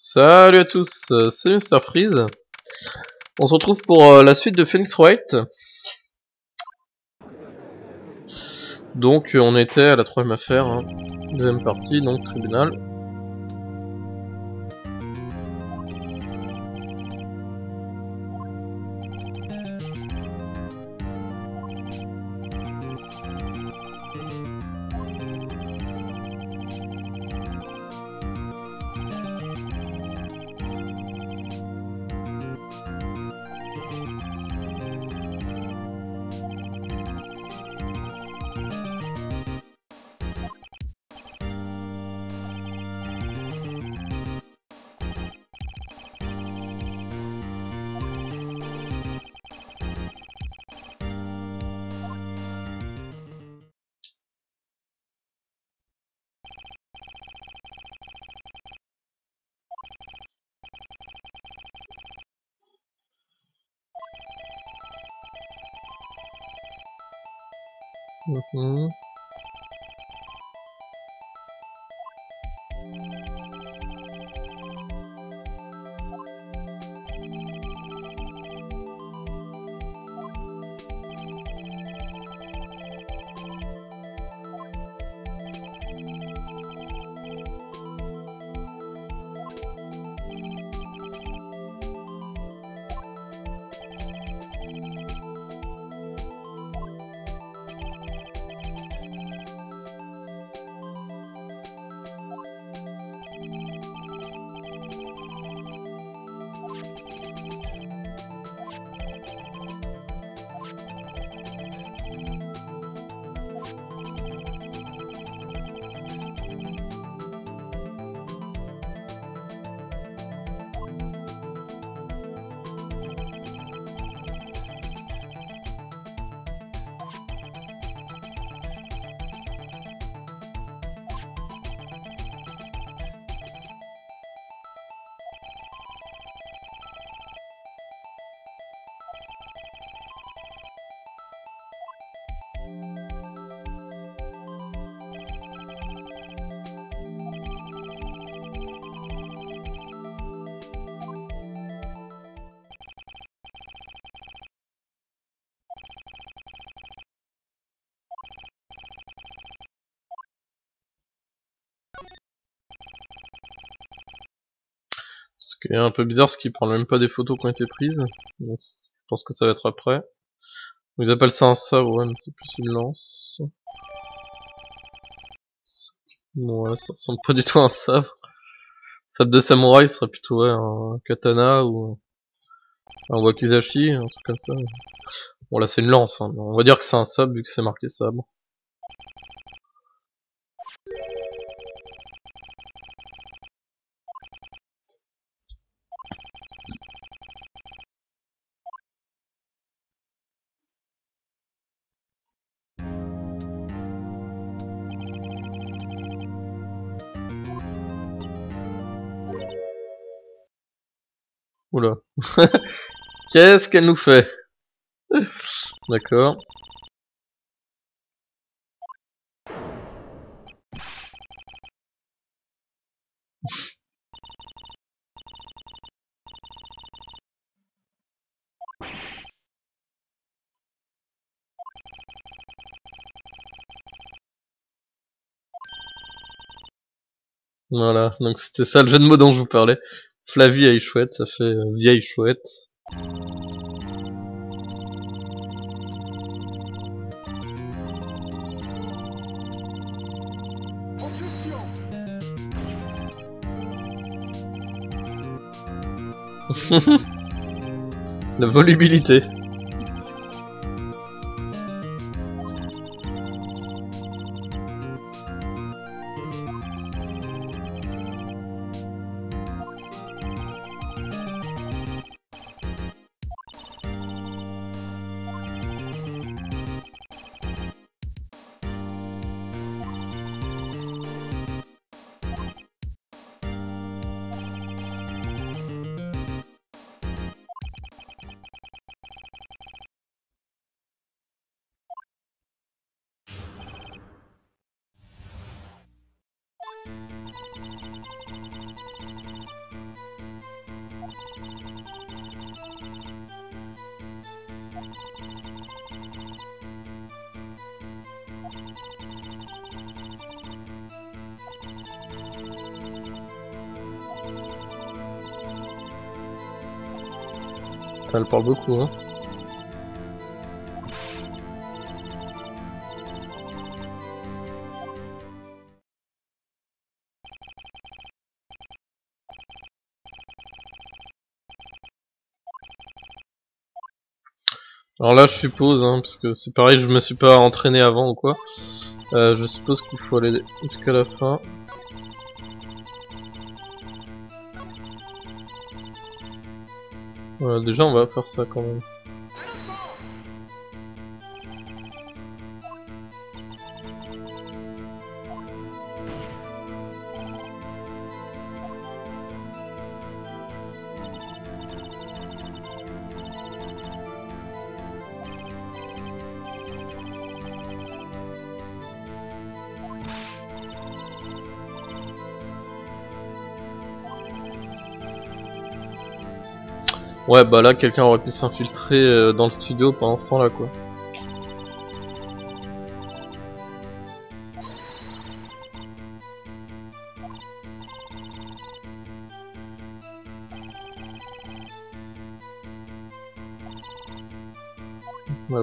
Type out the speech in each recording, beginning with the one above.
Salut à tous, euh, c'est Mr Freeze. On se retrouve pour euh, la suite de Phoenix Wright. Donc euh, on était à la troisième affaire, hein. deuxième partie, donc tribunal. Mhm. Ce qui est un peu bizarre, c'est qu'il prend même pas des photos qui ont été prises. Donc, je pense que ça va être après. Ils appellent ça un sabre, ouais, mais c'est plus une lance. Ouais, ça ressemble pas du tout à un sabre. Sabre de samouraï serait plutôt ouais, un katana ou un wakizashi, un truc comme ça. Bon là c'est une lance, hein. on va dire que c'est un sabre vu que c'est marqué sabre. Oula. Qu'est-ce qu'elle nous fait? D'accord. Voilà, donc c'était ça le jeu de mots dont je vous parlais. Flavie vieille chouette, ça fait euh, vieille chouette. La volubilité. Elle parle beaucoup, hein. Alors là, je suppose, hein, parce que c'est pareil, je me suis pas entraîné avant ou quoi. Euh, je suppose qu'il faut aller jusqu'à la fin. Voilà, déjà, on va faire ça quand même. Ouais, bah là, quelqu'un aurait pu s'infiltrer euh, dans le studio pendant ce temps-là, quoi.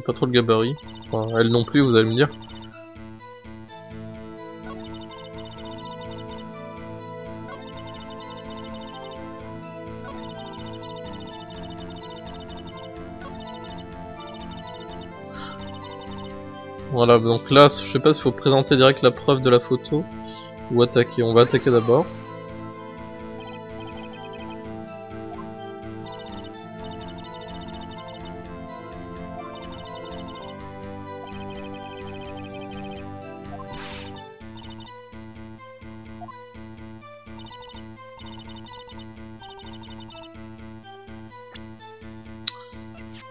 Pas trop le gabarit. Enfin, elle non plus, vous allez me dire. Voilà, donc là, je sais pas s'il faut présenter direct la preuve de la photo ou attaquer. On va attaquer d'abord.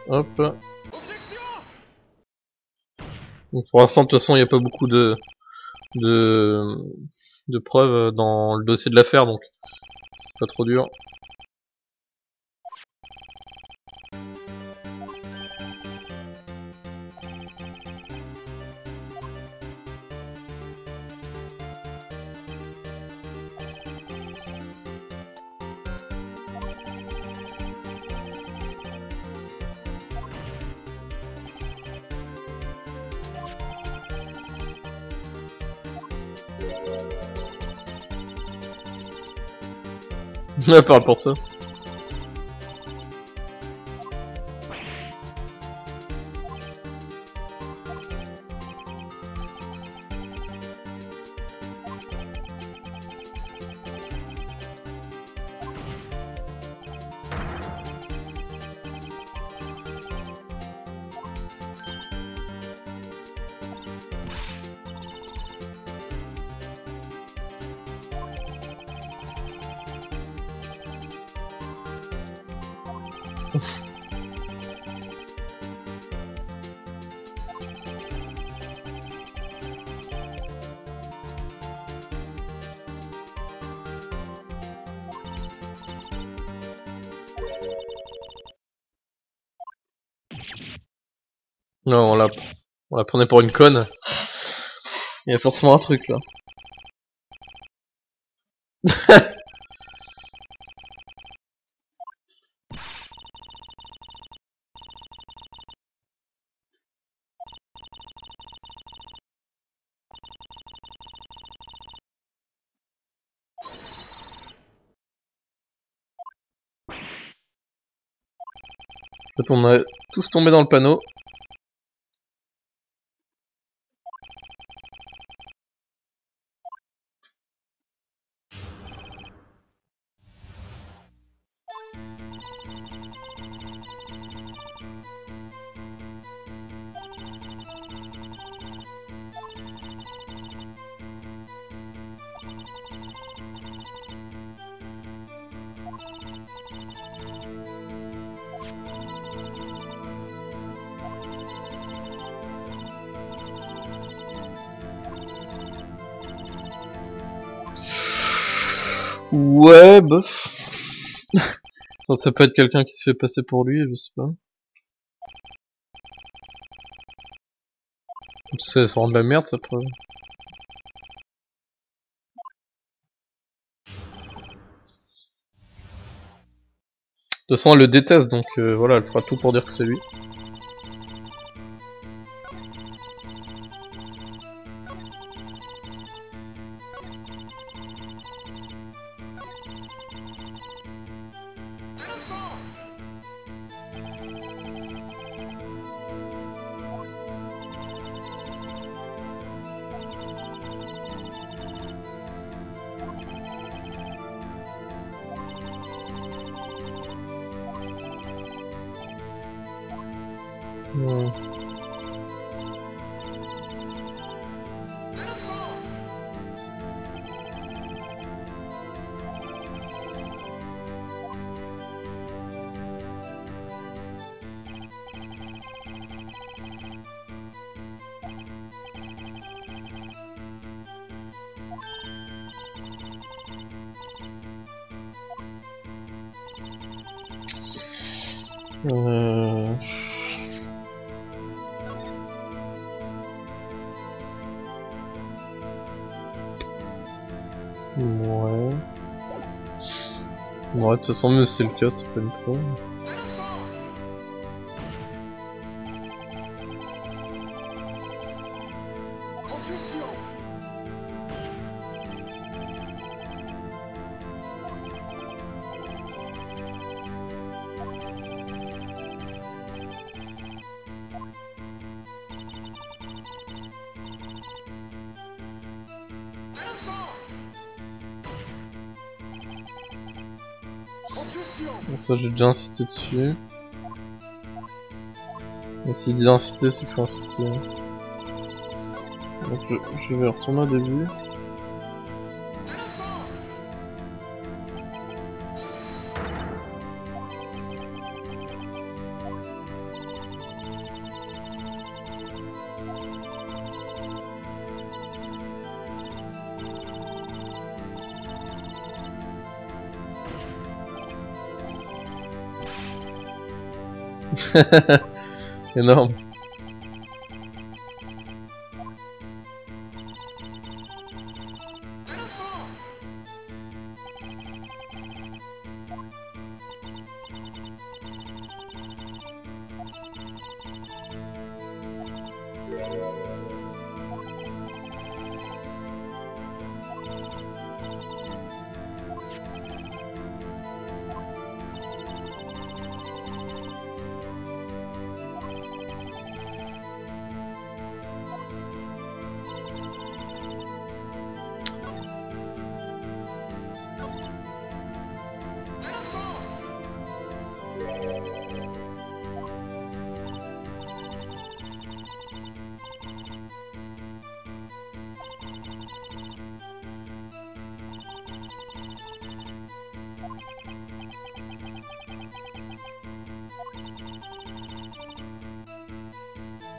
Hop. Pour l'instant, de toute façon, il n'y a pas beaucoup de, de preuves dans le dossier de l'affaire, donc c'est pas trop dur. Ouais, parle pour toi. Non, on la, on la prenait pour une conne. Il y a forcément un truc là. En fait, on a tous tombé dans le panneau. Ça, peut être quelqu'un qui se fait passer pour lui, je sais pas. Ça, ça rend de la merde, ça preuve. toute façon, elle le déteste, donc euh, voilà, elle fera tout pour dire que c'est lui. Euh... Ouais. Ouais, de toute façon, c'est le cas, c'est pas une pro. Ça, j'ai déjà insisté dessus. Mais s'il dit d'insister, c'est faut insister. Donc, je, je vais retourner au début. Enorme.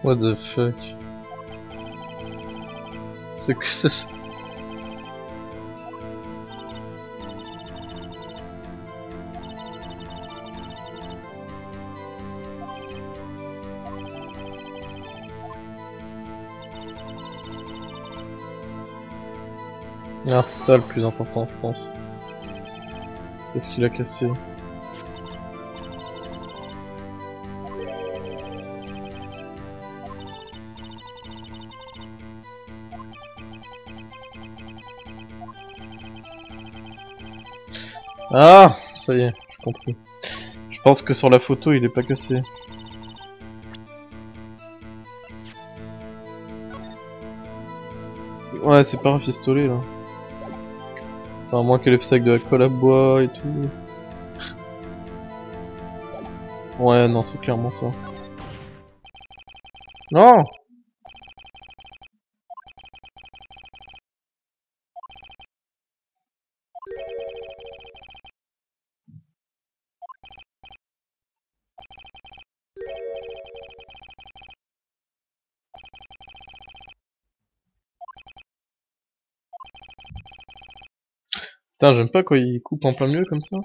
What the fuck? C'est que ça? Ah, c'est ça le plus important, je pense. Qu'est-ce qu'il a cassé? Ah Ça y est, j'ai compris. Je pense que sur la photo, il est pas cassé. Ouais, c'est pas rafistolé là. Enfin, à moins qu'elle ait fait ça de la colle à bois et tout. Ouais, non, c'est clairement ça. Non J'aime pas quand il coupe en plein milieu comme ça.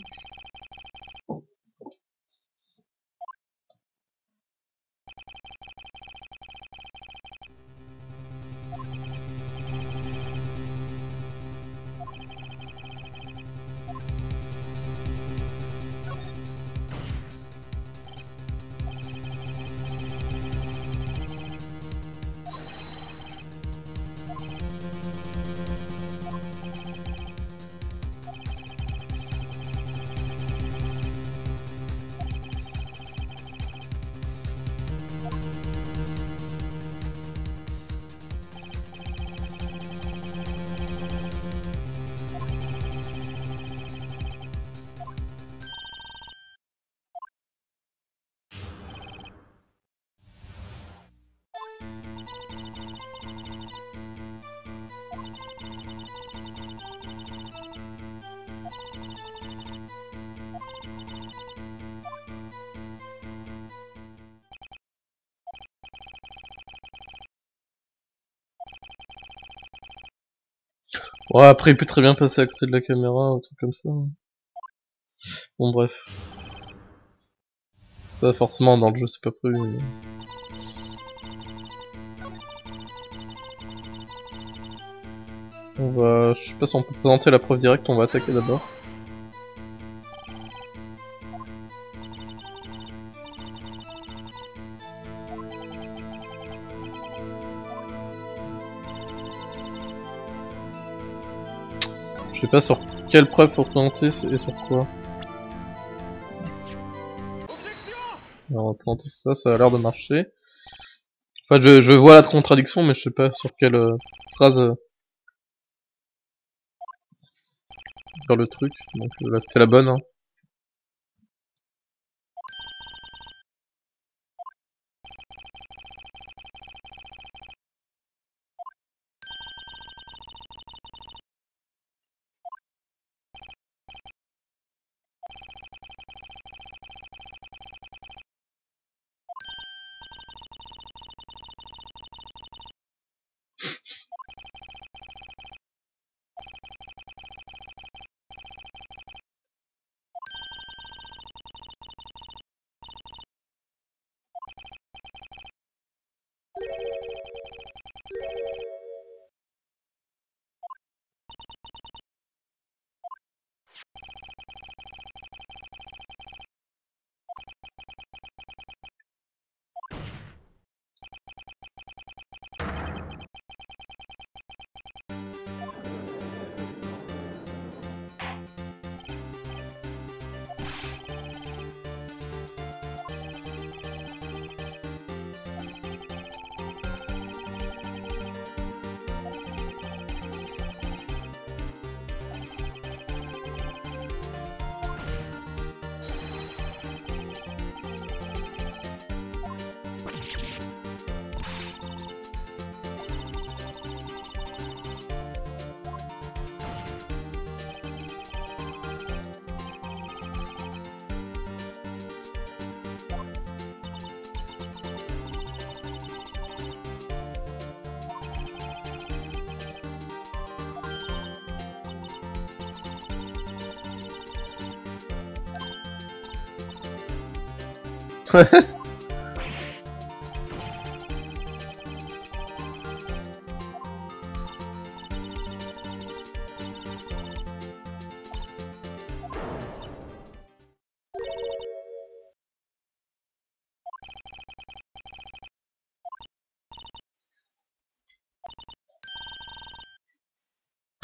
Ouais, après, il peut très bien passer à côté de la caméra, ou truc comme ça. Bon, bref. Ça, forcément, dans le jeu, c'est pas prévu. On va... Je sais pas si on peut présenter la preuve directe, on va attaquer d'abord. Je sais pas sur quelle preuve faut présenter et sur quoi. On va présenter ça, ça a l'air de marcher. Enfin, je, vois la contradiction, mais je sais pas sur quelle euh, phrase euh, faire le truc. Donc là, c'était la bonne. Hein.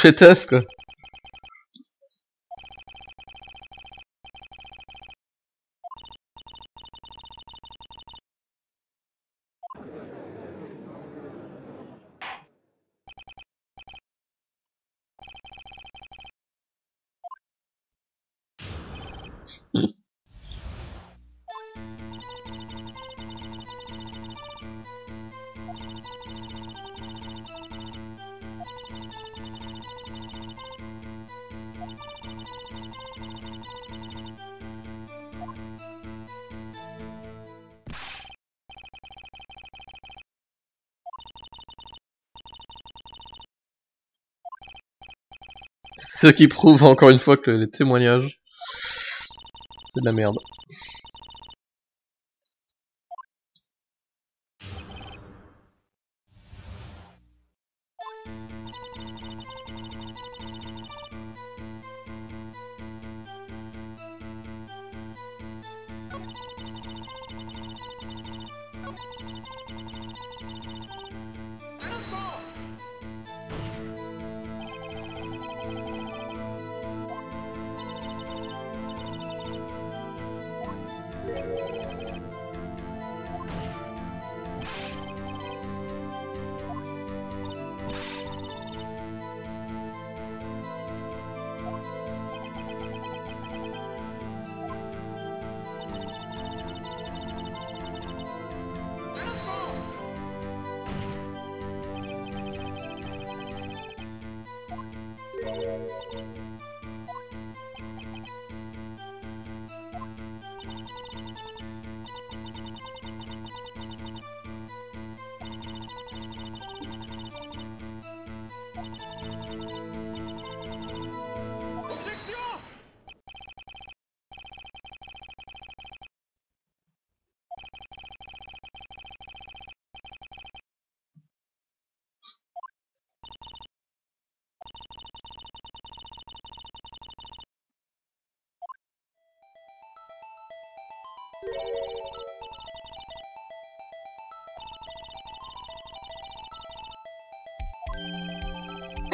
Piteska. Ce qui prouve encore une fois que les témoignages, c'est de la merde.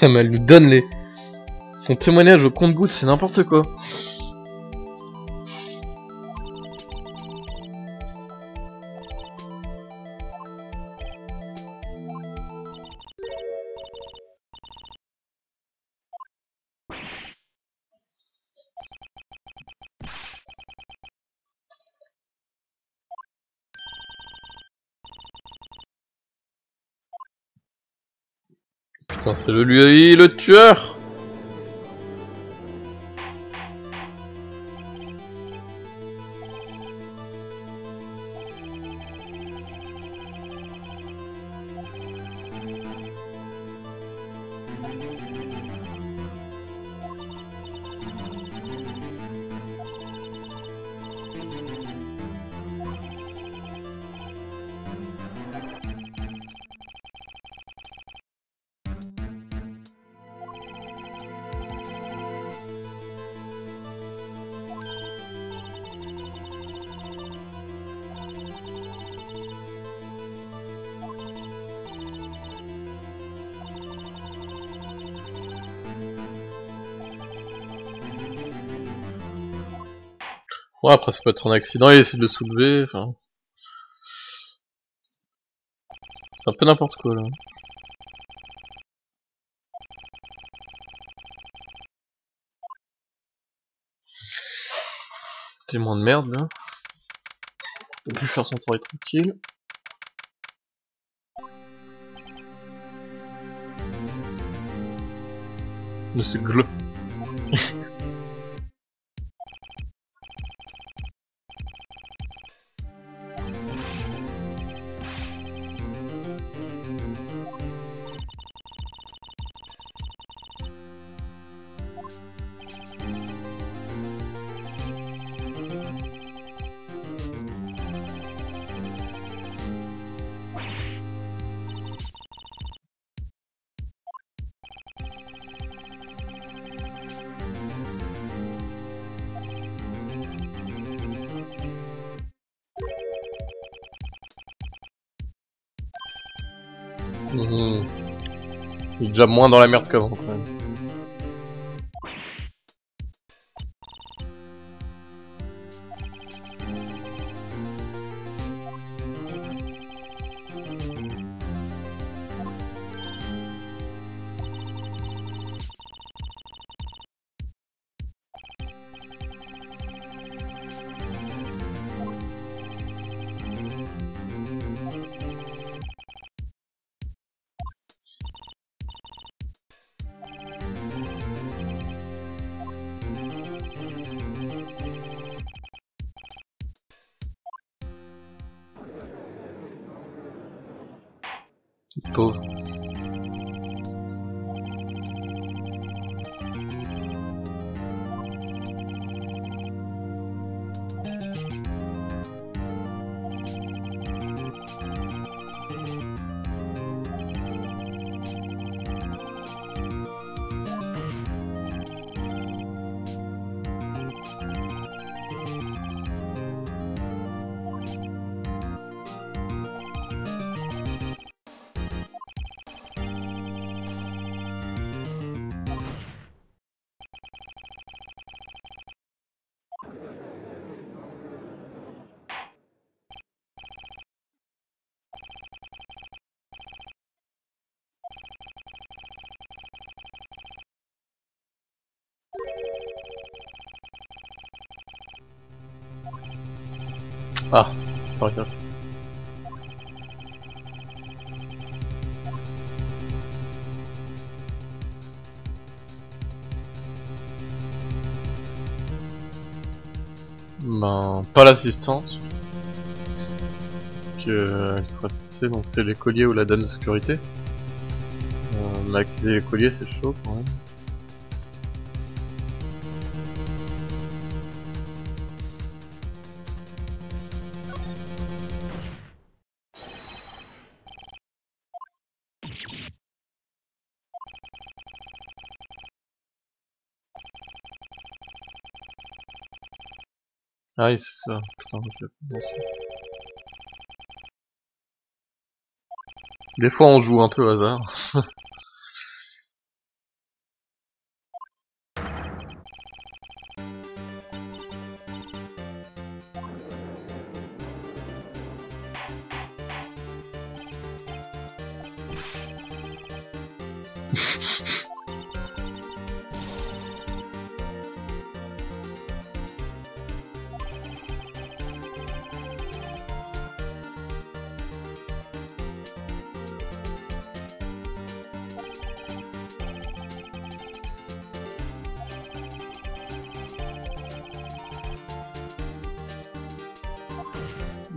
Mais elle lui donne les... Son témoignage au compte-goutte, c'est n'importe quoi. Putain, c'est le lui, le tueur Après ça peut être un accident, il essaie de le soulever, enfin... C'est un peu n'importe quoi, là. Témoin de merde, là. Il peut faire son travail tranquille. Monsieur Gl. déjà moins dans la merde qu'avant même. Ah, faut regarder. Ben, pas l'assistante. Parce que euh, elle serait passée, donc c'est l'écolier ou la dame de sécurité. Euh, M'accuser l'écolier, c'est chaud quand même. Ah oui, c'est ça. Putain, je vais penser. Des fois, on joue un peu au hasard.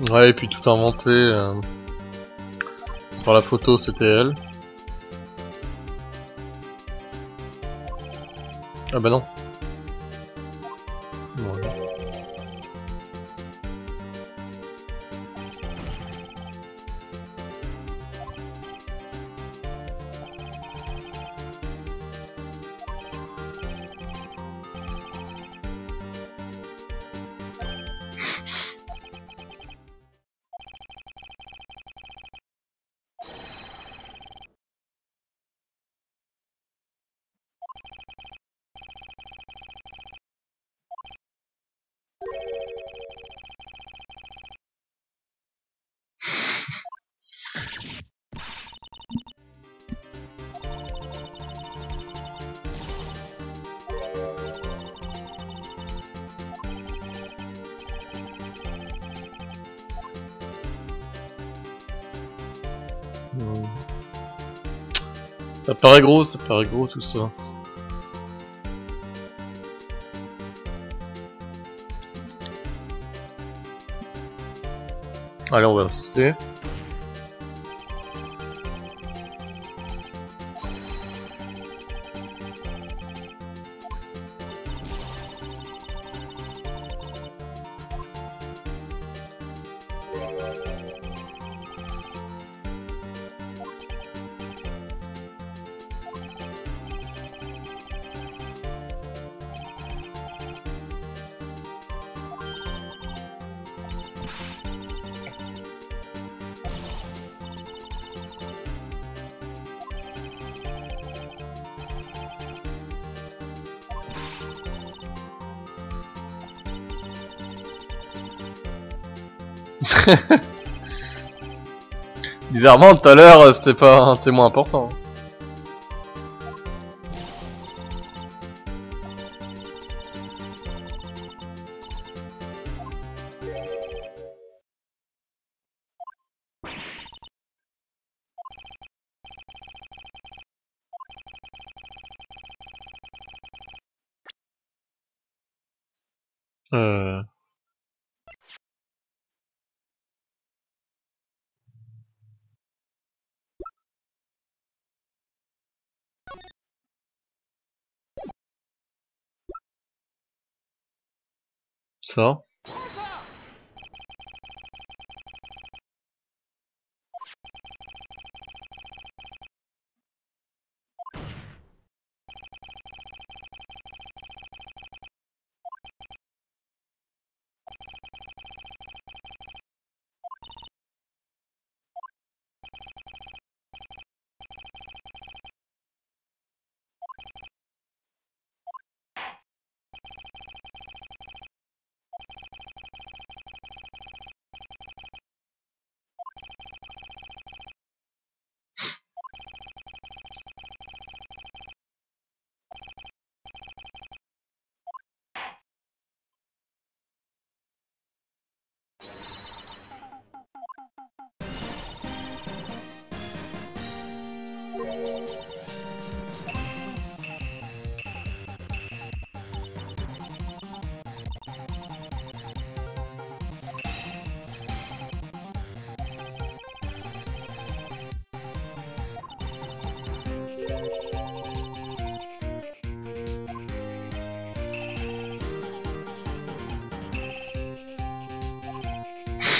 Ouais, et puis tout inventé. euh, Sur la photo, c'était elle. Ah bah non. Ça paraît gros, ça paraît gros tout ça. Allez, on va insister. Bizarrement, tout à l'heure, euh, c'était pas un témoin important. Ça.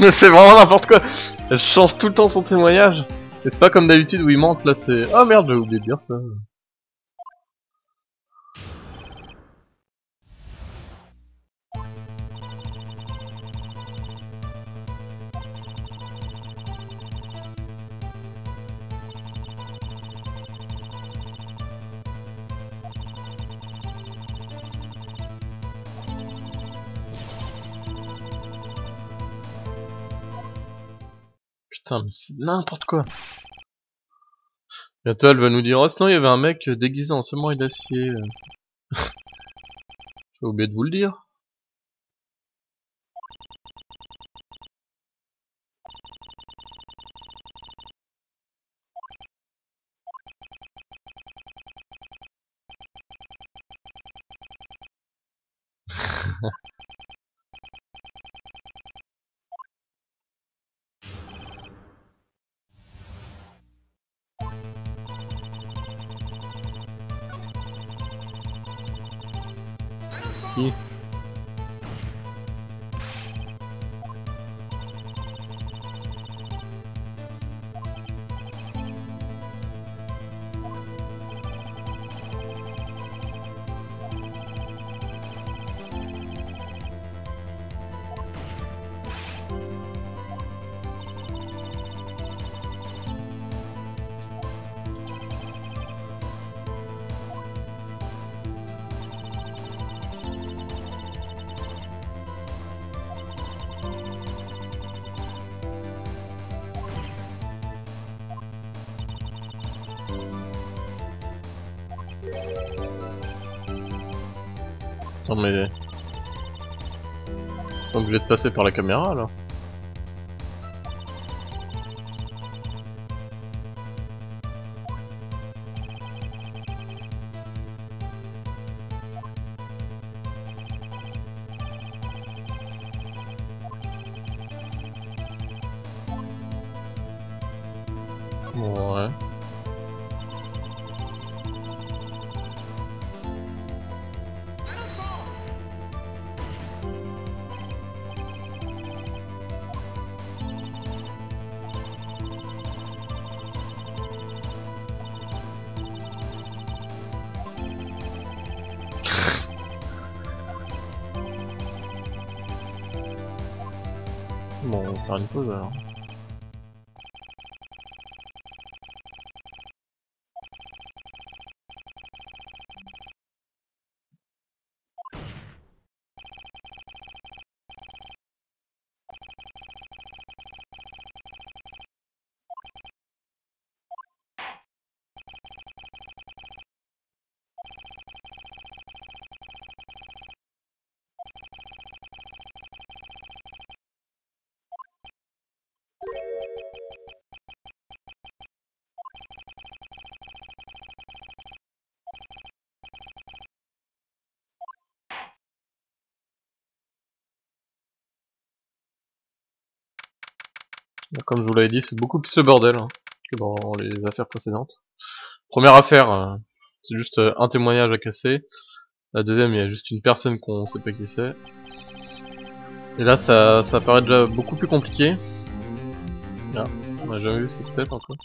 c'est vraiment n'importe quoi. Elle change tout le temps son témoignage. Et c'est pas comme d'habitude où il mente, là c'est... Oh merde, j'ai oublié de dire ça. Putain, mais c'est n'importe quoi. Bientôt, elle va nous dire, oh, sinon, il y avait un mec déguisé en samouraï d'acier. J'ai oublié de vous le dire. Non mais... Ils sont obligés de passer par la caméra là. Va faire une pause alors. Comme je vous l'avais dit, c'est beaucoup plus le bordel hein, que dans les affaires précédentes. Première affaire, euh, c'est juste euh, un témoignage à casser. La deuxième, il y a juste une personne qu'on sait pas qui c'est. Et là, ça, ça paraît déjà beaucoup plus compliqué. Là, on a jamais vu cette tête encore.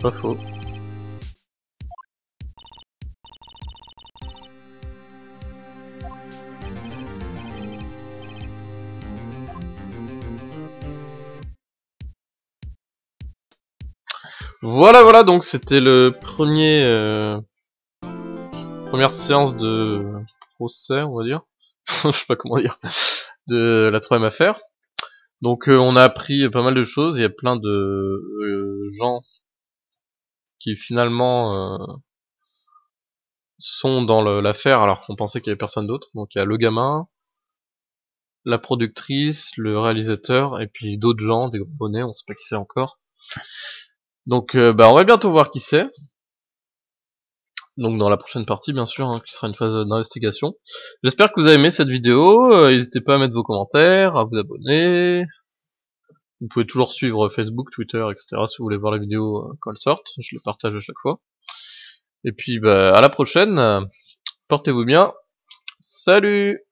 Pas faux. Voilà, voilà, donc c'était le premier... Euh, première séance de procès, on va dire. Je sais pas comment dire. De la troisième affaire. Donc euh, on a appris pas mal de choses, il y a plein de euh, gens qui finalement euh, sont dans l'affaire alors qu'on pensait qu'il y avait personne d'autre. Donc il y a le gamin, la productrice, le réalisateur et puis d'autres gens, des gros bonnets, on sait pas qui c'est encore. Donc euh, bah on va bientôt voir qui c'est. Donc dans la prochaine partie, bien sûr, hein, qui sera une phase d'investigation. J'espère que vous avez aimé cette vidéo. Euh, n'hésitez pas à mettre vos commentaires, à vous abonner. Vous pouvez toujours suivre Facebook, Twitter, etc. si vous voulez voir la vidéo euh, quand elle sortent. Je les partage à chaque fois. Et puis, bah, à la prochaine. Portez-vous bien. Salut